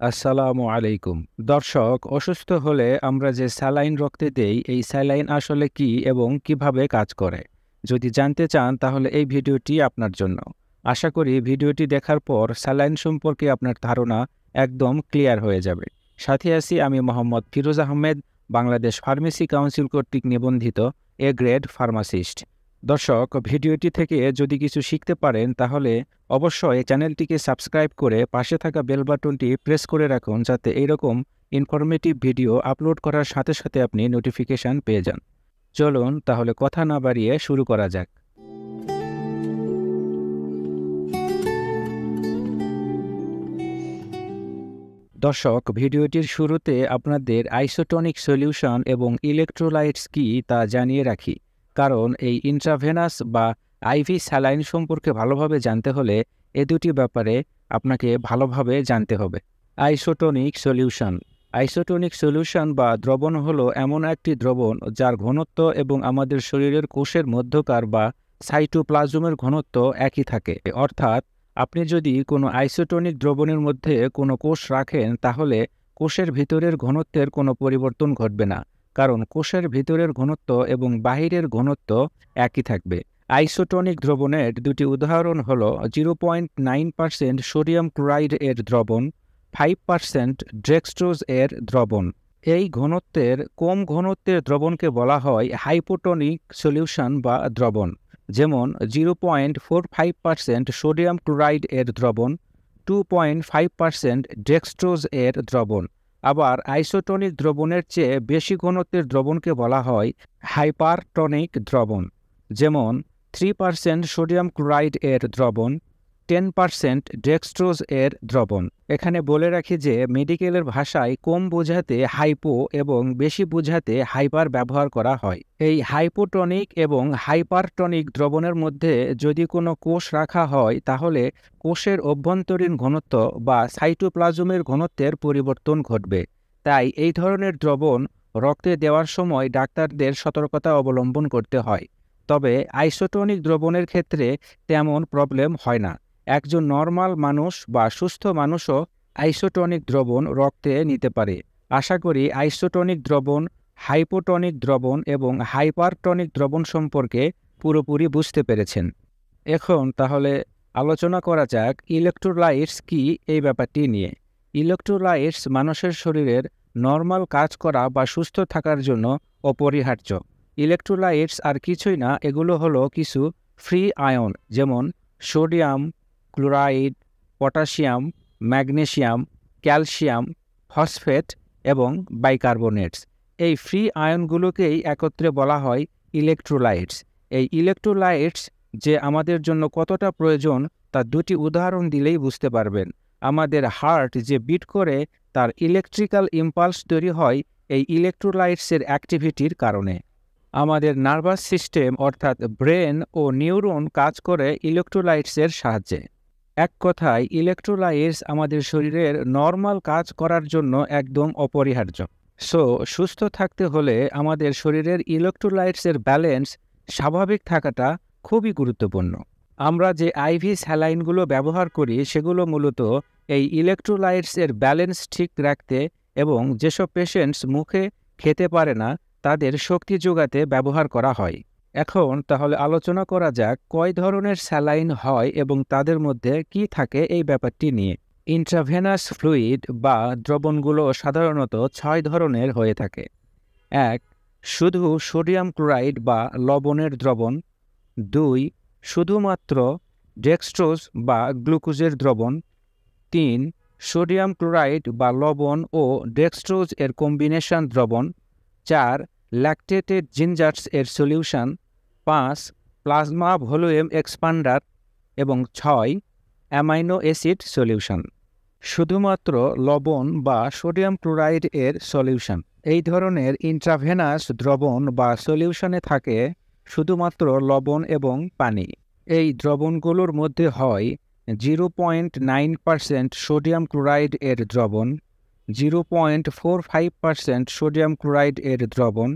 আসসালামু আলাইকুম। দর্শক, অসুস্থ হলে আমরা যে স্যালাইন রক্তে দেই, এই স্যালাইন আসলে কি এবং কীভাবে কাজ করে? যদি জানতে চান, তাহলে এই ভিডিওটি আপনার জন্য। আশা করি ভিডিওটি দেখার পর স্যালাইন সম্পর্কে আপনার ধারণা একদম ক্লিয়ার হয়ে যাবে। সাথে আছি আমি মোহাম্মদ ফিরোজ আহমেদ, বাংলাদেশ ফার্মেসি কাউন্সিল কর্তৃক নিবন্ধিত এ গ্রেড ফার্মাসিস্ট। দর্শক, ভিডিওটি থেকে যদি কিছু শিখতে পারেন, তাহলে অবশ্যই চ্যানেলটিকে সাবস্ক্রাইব করে পাশে থাকা বেল বাটনটি প্রেস করে রাখুন, যাতে এইরকম ইনফরমেটিভ ভিডিও আপলোড করার সাথে সাথে আপনি নোটিফিকেশান পেয়ে যান। চলুন তাহলে কথা না বাড়িয়ে শুরু করা যাক। দর্শক, ভিডিওটির শুরুতে আপনাদের আইসোটনিক সলিউশন এবং ইলেকট্রোলাইটস কি তা জানিয়ে রাখি। কারণ এই ইন্ট্রাভেনাস বা আইভি স্যালাইন সম্পর্কে ভালোভাবে জানতে হলে এ দুটি ব্যাপারে আপনাকে ভালোভাবে জানতে হবে। আইসোটনিক সলিউশন আইসোটনিক সলিউশন বা দ্রবণ হলো এমন একটি দ্রবণ যার ঘনত্ব এবং আমাদের শরীরের কোষের মধ্যকার বা সাইটোপ্লাজমের ঘনত্ব একই থাকে। অর্থাৎ আপনি যদি কোনো আইসোটনিক দ্রবণের মধ্যে কোনো কোষ রাখেন তাহলে কোষের ভিতরের ঘনত্বের কোনো পরিবর্তন ঘটবে না। কারণ কোষের ভিতরের ঘনত্ব এবং বাহিরের ঘনত্ব একই থাকবে। আইসোটনিক দ্রবণের দুটি উদাহরণ হল zero point nine percent sodium chloride এর দ্রবণ, ফাইভ পার্সেন্ট ড্রেক্সট্রোজ এর দ্রবণ। এই ঘনত্বের কম ঘনত্বের দ্রবণকে বলা হয় হাইপোটনিক সলিউশন বা দ্রবণ। যেমন zero point four five percent sodium chloride এর দ্রবণ, two point five percent dextrose এর দ্রবণ। আবার আইসোটনিক দ্রবণের চেয়ে বেশি ঘনত্বের দ্রবণকে বলা হয় হাইপারটনিক দ্রবণ, যেমন থ্রি পার্সেন্ট সোডিয়াম ক্লোরাইড এর দ্রবণ টেন পার্সেন্ট ডেক্সট্রোজ এর দ্রবণ। এখানে বলে রাখি যে মেডিকেলের ভাষায় কম বোঝাতে হাইপো এবং বেশি বোঝাতে হাইপার ব্যবহার করা হয়। এই হাইপোটনিক এবং হাইপারটনিক দ্রবণের মধ্যে যদি কোনো কোষ রাখা হয়, তাহলে কোষের অভ্যন্তরীণ ঘনত্ব বা সাইটোপ্লাজমের ঘনত্বের পরিবর্তন ঘটবে। তাই এই ধরনের দ্রবণ রক্তে দেওয়ার সময় ডাক্তারদের সতর্কতা অবলম্বন করতে হয়। তবে আইসোটনিক দ্রবণের ক্ষেত্রে তেমন প্রবলেম হয় না। একজন নর্মাল মানুষ বা সুস্থ মানুষও আইসোটনিক দ্রবণ রক্তে নিতে পারে। আশা করি আইসোটনিক দ্রবণ, হাইপোটনিক দ্রবণ এবং হাইপারটনিক দ্রবণ সম্পর্কে পুরোপুরি বুঝতে পেরেছেন। এখন তাহলে আলোচনা করা যাক ইলেকট্রোলাইটস কি এই ব্যাপারটি নিয়ে। ইলেকট্রোলাইটস মানুষের শরীরের নর্মাল কাজ করা বা সুস্থ থাকার জন্য অপরিহার্য। ইলেকট্রোলাইটস আর কিছুই না, এগুলো হলো কিছু ফ্রি আয়ন যেমন sodium chloride, potassium, magnesium, calcium, phosphate এবং বাইকার্বোনেটস। এই ফ্রি আয়নগুলোকেই একত্রে বলা হয় ইলেকট্রোলাইটস। এই ইলেকট্রোলাইটস যে আমাদের জন্য কতটা প্রয়োজন, তার দুটি উদাহরণ দিলেই বুঝতে পারবেন। আমাদের হার্ট যে বিট করে, তার ইলেকট্রিক্যাল ইম্পালস তৈরি হয় এই ইলেকট্রোলাইটসের অ্যাক্টিভিটির কারণে। আমাদের নার্ভাস সিস্টেম অর্থাৎ ব্রেন ও নিউরন কাজ করে ইলেকট্রোলাইটসের সাহায্যে। এক কথায় ইলেকট্রোলাইটস আমাদের শরীরের নর্মাল কাজ করার জন্য একদম অপরিহার্য। সো সুস্থ থাকতে হলে আমাদের শরীরের ইলেকট্রোলাইটসের ব্যালেন্স স্বাভাবিক থাকাটা খুবই গুরুত্বপূর্ণ। আমরা যে আইভি স্যালাইনগুলো ব্যবহার করি, সেগুলো মূলত এই ইলেকট্রোলাইটসের ব্যালেন্স ঠিক রাখতে এবং যেসব পেশেন্টস মুখে খেতে পারে না, তাদের শক্তি যোগাতে ব্যবহার করা হয়। এখন তাহলে আলোচনা করা যাক কয় ধরনের স্যালাইন হয় এবং তাদের মধ্যে কি থাকে এই ব্যাপারটি নিয়ে। ইন্ট্রাভেনাস ফ্লুইড বা দ্রবণগুলো সাধারণত ছয় ধরনের হয়ে থাকে। এক, শুধু সোডিয়াম ক্লোরাইড বা লবণের দ্রবণ। দুই, শুধুমাত্র ডেক্সট্রোজ বা গ্লুকোজের দ্রবণ। তিন, সোডিয়াম ক্লোরাইড বা লবণ ও ডেক্সট্রোজ এর কম্বিনেশন দ্রবণ। চার ল্যাকটেটেড জিঞ্জার্স এর সলিউশন পাঁচ প্লাজমা ভলিউম এক্সপান্ডার এবং ছয় অ্যামাইনো অ্যাসিড সলিউশন শুধুমাত্র লবণ বা সোডিয়াম ক্লোরাইড এর সলিউশন এই ধরনের ইন্ট্রাভেনাস দ্রবণ বা সলিউশনে থাকে শুধুমাত্র লবণ এবং পানি। এই দ্রবণগুলোর মধ্যে হয় zero point nine percent sodium chloride এর দ্রবণ zero point four five percent sodium chloride এর দ্রবণ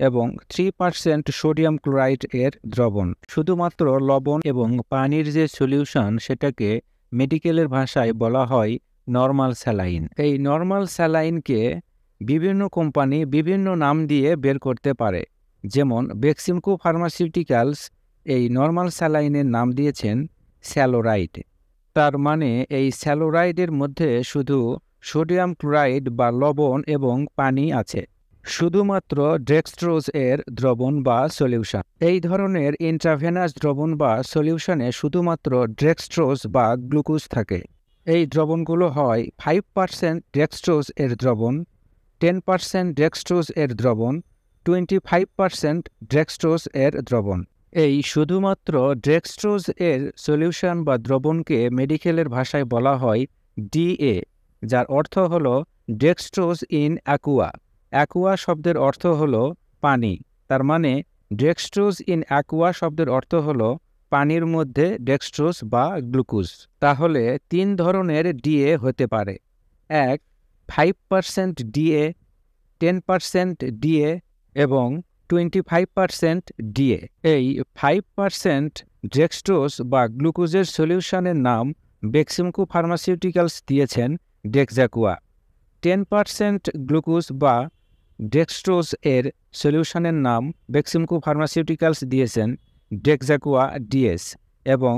এবং থ্রি পার্সেন্ট সোডিয়াম ক্লোরাইড এর দ্রবণ। শুধুমাত্র লবণ এবং পানির যে সলিউশন সেটাকে মেডিকেলের ভাষায় বলা হয় নর্মাল স্যালাইন এই নর্মাল স্যালাইনকে বিভিন্ন কোম্পানি বিভিন্ন নাম দিয়ে বের করতে পারে। যেমন বেক্সিমকো ফার্মাসিউটিক্যালস এই নর্মাল স্যালাইনের নাম দিয়েছেন স্যালোরাইড। তার মানে এই স্যালোরাইডের মধ্যে শুধু সোডিয়াম ক্লোরাইড বা লবণ এবং পানি আছে। শুধুমাত্র ডেক্সট্রোজ এর দ্রবণ বা সলিউশন। এই ধরনের ইন্ট্রাভেনাস দ্রবণ বা সলিউশনে শুধুমাত্র ডেক্সট্রোজ বা গ্লুকোজ থাকে। এই দ্রবণগুলো হয় ফাইভ পার্সেন্ট ডেক্সট্রোজ এর দ্রবণ, টেন পার্সেন্ট ডেক্সট্রোজ এর দ্রবণ, টোয়েন্টি ফাইভ পার্সেন্ট ডেক্সট্রোজ এর দ্রবণ। এই শুধুমাত্র ডেক্সট্রোজ এর সলিউশন বা দ্রবণকে মেডিকেলের ভাষায় বলা হয় ডিএ যার অর্থ হল ডেক্সট্রোজ ইন অ্যাকুয়া অ্যাকুয়া শব্দের অর্থ হল পানি। তার মানে ডেক্সট্রোজ ইন অ্যাকুয়া শব্দের অর্থ হল পানির মধ্যে ডেক্সট্রোজ বা গ্লুকোজ তাহলে তিন ধরনের ডিএ হতে পারে। এক five percent DA ten percent DA এবং টোয়েন্টি ফাইভ পারসেন্ট ডিএ এই ফাইভ পারসেন্ট ডেক্সট্রোজ বা গ্লুকোজের সলিউশনের নাম বেক্সিমকো ফার্মাসিউটিক্যালস দিয়েছেন ডেক্সাকুয়া। টেন পারসেন্ট গ্লুকোজ বা ডেক্সট্রোজ এর সলিউশনের নাম বেক্সিমকো ফার্মাসিউটিক্যালস দিয়েছেন ডেক্সাকুয়া ডিএস এবং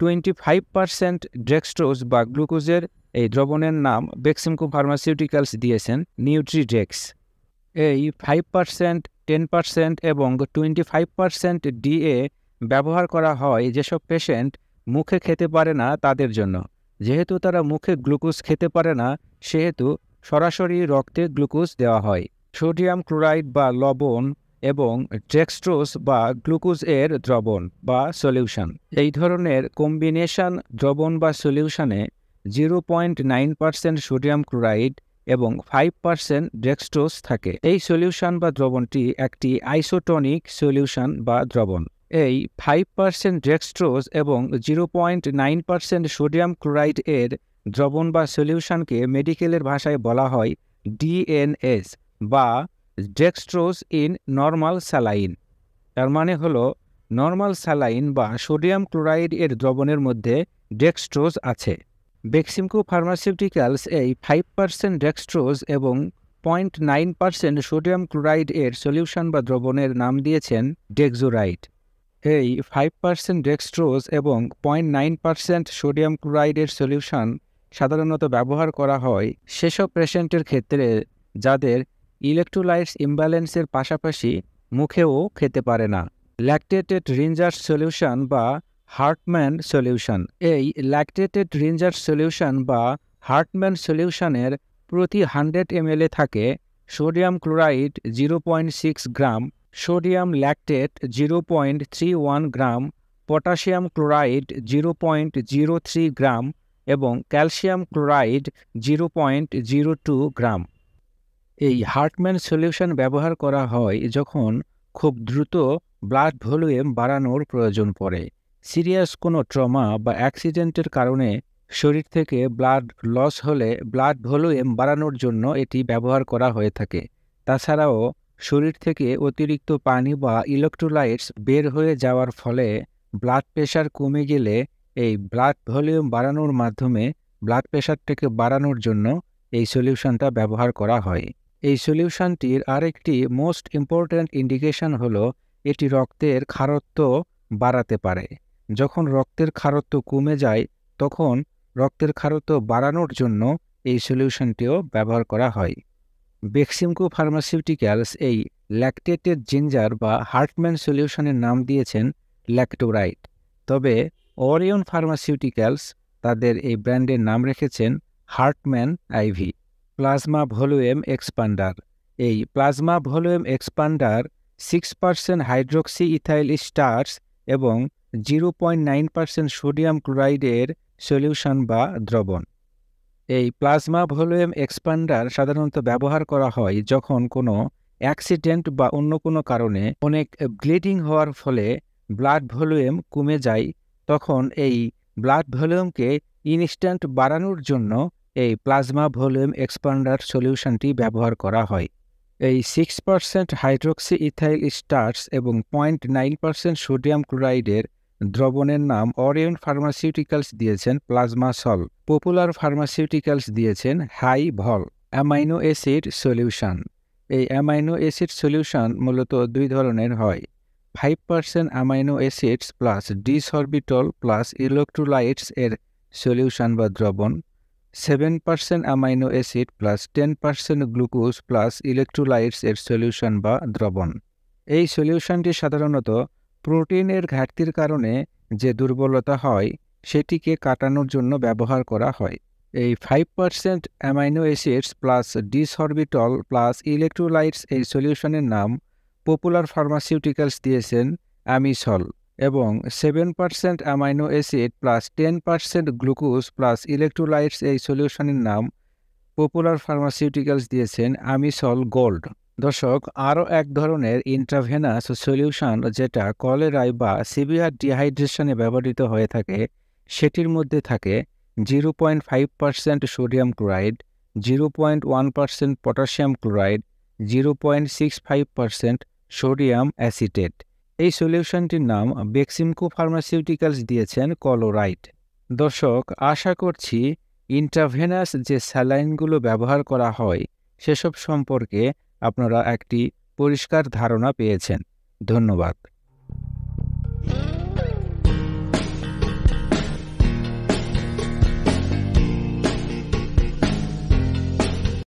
টোয়েন্টি ফাইভ পারসেন্ট ডেক্সট্রোজ বা গ্লুকোজের এই দ্রবণের নাম বেক্সিমকো ফার্মাসিউটিক্যালস দিয়েছেন নিউট্রিডেক্স। এই ফাইভ পারসেন্ট, টেন পারসেন্ট এবং টোয়েন্টি ফাইভ পারসেন্ট ডিএ ব্যবহার করা হয় যেসব পেশেন্ট মুখে খেতে পারে না তাদের জন্য। যেহেতু তারা মুখে গ্লুকোজ খেতে পারে না, সেহেতু সরাসরি রক্তে গ্লুকোজ দেওয়া হয়। সোডিয়াম ক্লোরাইড বা লবণ এবং ডেক্সট্রোজ বা গ্লুকোজ এর দ্রবণ বা সলিউশন। এই ধরনের কম্বিনেশন দ্রবণ বা সলিউশনে zero point nine percent sodium chloride এবং ফাইভ পার্সেন্ট ডেক্সট্রোজ থাকে। এই সলিউশন বা দ্রবণটি একটি আইসোটনিক সলিউশন বা দ্রবণ। এই ফাইভ পার্সেন্ট ডেক্সট্রোজ এবং zero point nine percent sodium chloride এর দ্রবণ বা সলিউশনকে মেডিকেলের ভাষায় বলা হয় ডিএনএস বা ডেক্সট্রোজ ইন নর্মাল স্যালাইন তার মানে হল নর্মাল স্যালাইন বা সোডিয়াম ক্লোরাইড এর দ্রবণের মধ্যে ডেক্সট্রোজ আছে। বেক্সিমকো ফার্মাসিউটিক্যালস এই ফাইভ পার্সেন্ট ডেক্সট্রোজ এবং point nine percent sodium chloride এর সলিউশন বা দ্রবণের নাম দিয়েছেন ডেক্সোরাইড এই ফাইভ পার্সেন্ট ডেক্সট্রোজ এবং পয়েন্ট নাইন পার্সেন্ট সোডিয়াম ক্লোরাইডের সলিউশন সাধারণত ব্যবহার করা হয় সেসব পেশেন্টের ক্ষেত্রে যাদের ইলেকট্রোলাইটস ইমব্যালেন্সের পাশাপাশি মুখেও খেতে পারে না। ল্যাকটেটেড রিঞ্জার সলিউশন বা হার্টম্যান সলিউশন এই ল্যাকটেটেড রিঞ্জার সলিউশন বা হার্টম্যান সলিউশনের প্রতি হান্ড্রেড এম থাকে sodium chloride zero point six gram sodium lactate zero point three one gram, potassium chloride zero point zero three gram এবং calcium chloride zero point zero two gram. এই Hartmann solution ব্যবহার করা হয় যখন খুব দ্রুত blood volume বাড়ানোর প্রয়োজন পড়ে। সিরিয়াস কোনো ট্রমা বা অ্যাক্সিডেন্টের কারণে শরীর থেকে ব্লাড লস হলে ব্লাড ভলিউম বাড়ানোর জন্য এটি ব্যবহার করা হয়ে থাকে। তাছাড়াও শরীর থেকে অতিরিক্ত পানি বা ইলেকট্রোলাইটস বের হয়ে যাওয়ার ফলে ব্লাড প্রেশার কমে গেলে এই ব্লাড ভলিউম বাড়ানোর মাধ্যমে ব্লাড প্রেশারটাকে বাড়ানোর জন্য এই সলিউশনটা ব্যবহার করা হয়। এই সলিউশনটির আরেকটি মোস্ট ইম্পর্ট্যান্ট ইন্ডিকেশন হলো এটি রক্তের খারত্ব বাড়াতে পারে। যখন রক্তের খারত্ব কমে যায়, তখন রক্তের খারত্ব বাড়ানোর জন্য এই সলিউশনটিও ব্যবহার করা হয়। বেক্সিমকো ফার্মাসিউটিক্যালস এই ল্যাকটেটেড জিঞ্জার বা হার্টম্যান সলিউশনের নাম দিয়েছেন ল্যাকটোরাইট তবে অরিয়ন ফার্মাসিউটিক্যালস তাদের এই ব্র্যান্ডের নাম রেখেছেন Hartmann IV plasma volume expander এই plasma volume expander six percent hydroxy ethyl starch এবং zero point nine percent sodium ক্লোরাইডের solution বা দ্রবণ। এই প্লাজমা ভলিউম এক্সপান্ডার সাধারণত ব্যবহার করা হয় যখন কোনো অ্যাক্সিডেন্ট বা অন্য কোনো কারণে অনেক ব্লিডিং হওয়ার ফলে ব্লাড ভলিউম কমে যায়, তখন এই ব্লাড ভলিউমকে ইনস্ট্যান্ট বাড়ানোর জন্য এই প্লাজমা ভলিউম এক্সপান্ডার সলিউশনটি ব্যবহার করা হয়। এই six percent hydroxy ethyl starch এবং পয়েন্ট নাইন পার্সেন্ট সোডিয়াম ক্লোরাইডের দ্রবণের নাম অরিয়ন ফার্মাসিউটিক্যালস দিয়েছেন প্লাজমা সল পপুলার ফার্মাসিউটিক্যালস দিয়েছেন হাই ভল অ্যামাইনো অ্যাসিড সলিউশন এই অ্যামাইনো অ্যাসিড সলিউশন মূলত দুই ধরনের হয়। Five percent amino acids plus D sorbitol plus electrolytes এর সলিউশন বা দ্রবণ। Seven percent amino acid plus ten percent glucose plus electrolytes এর সলিউশন বা দ্রবণ। এই সলিউশনটি সাধারণত প্রোটিনের ঘাটতির কারণে যে দুর্বলতা হয়, সেটিকে কাটানোর জন্য ব্যবহার করা হয়। এই five percent amino acids plus D sorbitol plus electrolytes এই সলিউশনের নাম পপুলার ফার্মাসিউটিক্যালস দিয়েছেন অ্যামিসল এবং seven percent amino acid plus ten percent glucose plus electrolytes এই সলিউশনের নাম পপুলার ফার্মাসিউটিক্যালস দিয়েছেন অ্যামিসল গোল্ড দর্শক, আরও এক ধরনের ইন্ট্রাভেনাস সলিউশন যেটা কলেরায় বা সিভিয়ার ডিহাইড্রেশনে ব্যবহৃত হয়ে থাকে, সেটির মধ্যে থাকে zero point five percent sodium chloride zero point one percent potassium chloride zero point six five percent sodium acetate এই সলিউশনটির নাম বেক্সিমকো ফার্মাসিউটিক্যালস দিয়েছেন কলোরাইড দর্শক, আশা করছি ইন্ট্রাভেনাস যে স্যালাইনগুলো ব্যবহার করা হয়, সেসব সম্পর্কে আপনারা একটি পরিষ্কার ধারণা পেয়েছেন। ধন্যবাদ।